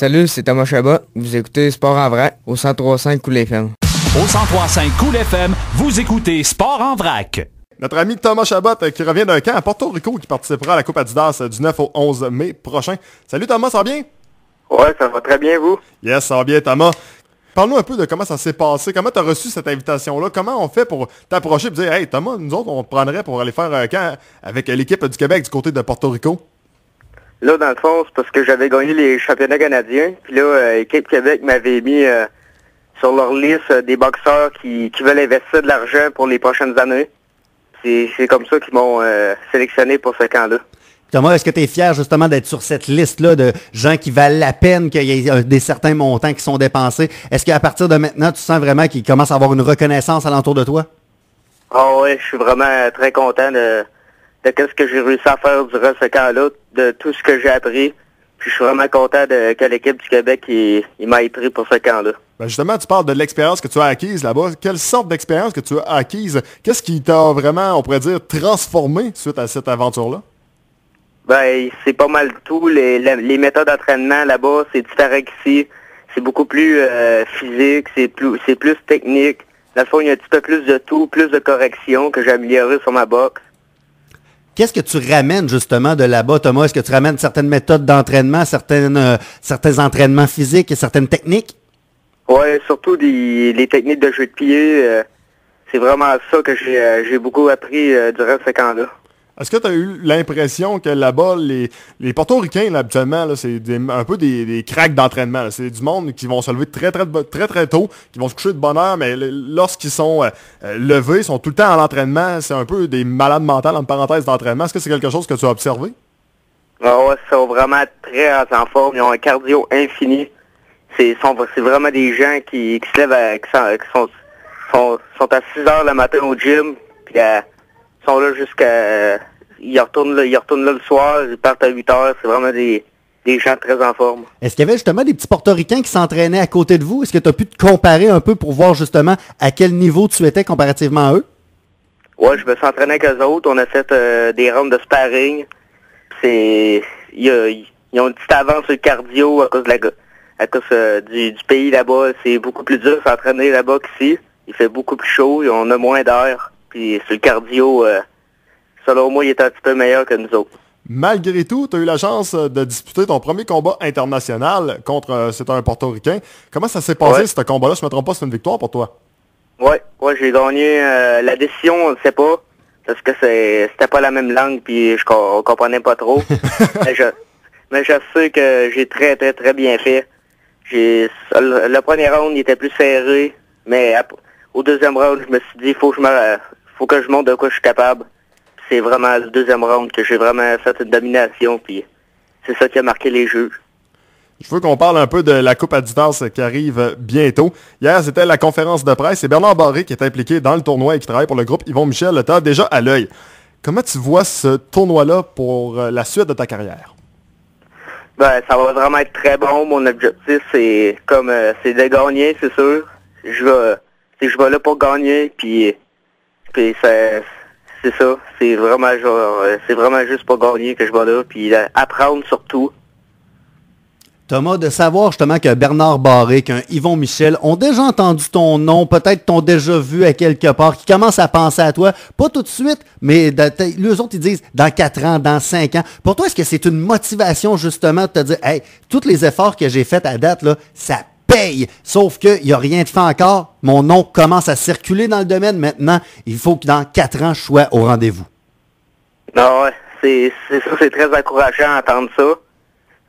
Salut, c'est Thomas Chabot. Vous écoutez Sport en vrac au 1035 Cool FM. Au 1035 Cool FM, vous écoutez Sport en vrac. Notre ami Thomas Chabot euh, qui revient d'un camp à Porto Rico qui participera à la Coupe Adidas euh, du 9 au 11 mai prochain. Salut Thomas, ça va bien? Ouais, ça va très bien, vous? Yes, ça va bien Thomas. Parle-nous un peu de comment ça s'est passé, comment tu as reçu cette invitation-là, comment on fait pour t'approcher et dire Hey Thomas, nous autres, on te prendrait pour aller faire un camp avec l'équipe du Québec du côté de Porto Rico? Là, dans le fond, c'est parce que j'avais gagné les championnats canadiens. Puis là, euh, l'équipe Québec m'avait mis euh, sur leur liste euh, des boxeurs qui, qui veulent investir de l'argent pour les prochaines années. C'est c'est comme ça qu'ils m'ont euh, sélectionné pour ce camp-là. Thomas, est-ce que tu es fier justement d'être sur cette liste-là de gens qui valent la peine qu'il y ait euh, des certains montants qui sont dépensés? Est-ce qu'à partir de maintenant, tu sens vraiment qu'il commence à avoir une reconnaissance alentour de toi? Ah ouais, je suis vraiment très content de, de ce que j'ai réussi à faire durant ce camp-là, de tout ce que j'ai appris. Puis je suis vraiment content de, que l'équipe du Québec il, il m'ait pris pour ce camp-là. Ben justement, tu parles de l'expérience que tu as acquise là-bas. Quelle sorte d'expérience que tu as acquise? Qu'est-ce qui t'a vraiment, on pourrait dire, transformé suite à cette aventure-là? Ben, c'est pas mal tout. Les, méthodes d'entraînement là-bas, c'est différent qu'ici. C'est beaucoup plus euh, physique, c'est plus c'est plus technique. Dans le fond, il y a un petit peu plus de tout, plus de corrections que j'ai amélioré sur ma boxe. Qu'est-ce que tu ramènes justement de là-bas, Thomas? Est-ce que tu ramènes certaines méthodes d'entraînement, certaines, euh, certains entraînements physiques et certaines techniques? Ouais, surtout des, les techniques de jeu de pied. euh, c'est vraiment ça que j'ai euh, j'ai beaucoup appris euh, durant ce camp-là. Est-ce que tu as eu l'impression que là-bas, les, les portoricains, habituellement, c'est un peu des, des cracks d'entraînement. C'est du monde qui vont se lever très très, très, très tôt, qui vont se coucher de bonne heure, mais lorsqu'ils sont euh, euh, levés, ils sont tout le temps à l'entraînement. C'est un peu des malades mentales, en parenthèse, d'entraînement. Est-ce que c'est quelque chose que tu as observé? Ah ouais, ils sont vraiment très en forme. Ils ont un cardio infini. C'est vraiment des gens qui, qui se lèvent à, qui, sont, sont, à 6 heures le matin au gym, puis ils sont là jusqu'à... Ils retournent là, ils retournent là le soir, ils partent à 8 heures. C'est vraiment des, des gens très en forme. Est-ce qu'il y avait justement des petits portoricains qui s'entraînaient à côté de vous? Est-ce que tu as pu te comparer un peu pour voir justement à quel niveau tu étais comparativement à eux? Ouais, je me suis entraîné avec eux autres. On a fait euh, des rounds de sparring. C'est... Ils ont une petite avance sur le cardio à cause, de la, à cause euh, du, du pays là-bas. C'est beaucoup plus dur de s'entraîner là-bas qu'ici. Il fait beaucoup plus chaud. et On a moins d'air. Puis sur le cardio, euh, selon moi, il est un petit peu meilleur que nous autres. Malgré tout, tu as eu la chance de disputer ton premier combat international contre euh, c'est un portoricain. Comment ça s'est passé, Ouais. ce combat-là? Je me trompe pas, c'est une victoire pour toi. Ouais, ouais, j'ai gagné euh, la décision, on ne sait pas, parce que c'est c'était pas la même langue, puis je co- on comprenait pas trop. mais, je, mais je sais que j'ai très très très bien fait. J'ai le, le premier round il était plus serré, mais au deuxième round je me suis dit faut que je me, faut que je montre de quoi je suis capable. C'est vraiment le deuxième round que j'ai vraiment fait une domination, puis c'est ça qui a marqué les jeux. Je veux qu'on parle un peu de la Coupe Adidas qui arrive bientôt. Hier, c'était la conférence de presse. C'est Bernard Barré qui est impliqué dans le tournoi et qui travaille pour le groupe Yvon Michel. T'as déjà à l'œil. Comment tu vois ce tournoi-là pour euh, la suite de ta carrière? Ben, ça va vraiment être très bon. Mon objectif, c'est comme euh, c'est de gagner, c'est sûr. Je vais, je vais là pour gagner, puis, puis c'est, ça. C'est vraiment genre, euh, c'est vraiment juste pour gagner que je vais là, puis apprendre surtout. Thomas, de savoir justement que Bernard Barré, qu'un Yvon Michel ont déjà entendu ton nom, peut-être t'ont déjà vu à quelque part, qui commencent à penser à toi, pas tout de suite, mais les autres ils disent dans 4 ans, dans 5 ans. Pour toi, est-ce que c'est une motivation justement de te dire, hey, tous les efforts que j'ai faits à date, là, ça paye. Sauf qu'il n'y a rien de fait encore. Mon nom commence à circuler dans le domaine. Maintenant, il faut que dans 4 ans, je sois au rendez-vous. Non, ouais, c'est, c'est ça, c'est très encourageant d'entendre ça.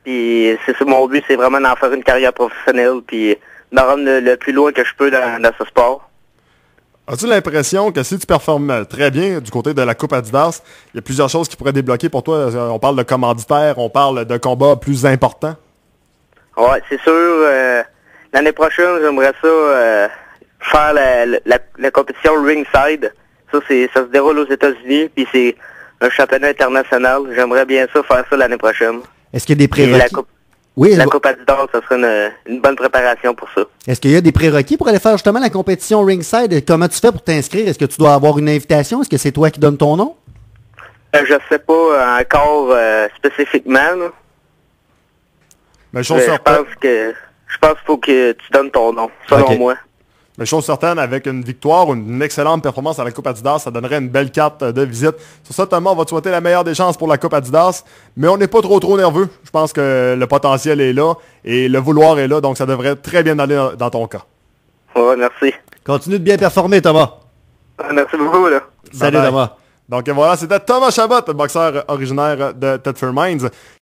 Puis c'est ça, mon but, c'est vraiment d'en faire une carrière professionnelle, puis de rendre le, le plus loin que je peux dans, dans ce sport. As-tu l'impression que si tu performes euh, très bien du côté de la Coupe Adidas, il y a plusieurs choses qui pourraient débloquer pour toi? Euh, On parle de commanditaire, on parle de combats plus importants. Ouais, c'est sûr. euh, L'année prochaine, j'aimerais ça euh, faire la, la, la compétition ringside. Ça, c'est ça se déroule aux États-Unis, puis c'est un championnat international. J'aimerais bien ça faire ça l'année prochaine. Est-ce qu'il y a des la prérequis? coupe, Oui, la coupe Adidas, ça serait une, une bonne préparation pour ça. Est-ce qu'il y a des prérequis pour aller faire justement la compétition ringside? Comment tu fais pour t'inscrire? Est-ce que tu dois avoir une invitation? Est-ce que c'est toi qui donnes ton nom? Euh, je sais pas encore euh, spécifiquement. là. Mais je pense que je pense qu'il faut que tu donnes ton nom, selon moi. mais chose certaine, avec une victoire ou une excellente performance à la Coupe Adidas, ça donnerait une belle carte de visite. Sur ça, Thomas, on va te souhaiter la meilleure des chances pour la Coupe Adidas, mais on n'est pas trop trop nerveux. Je pense que le potentiel est là et le vouloir est là, donc ça devrait très bien aller dans- ton cas. Ouais, merci. Continue de bien performer, Thomas. Merci beaucoup, là. Salut, Bye bye. Thomas. Donc voilà, c'était Thomas Chabot, boxeur originaire de Thetford Mines.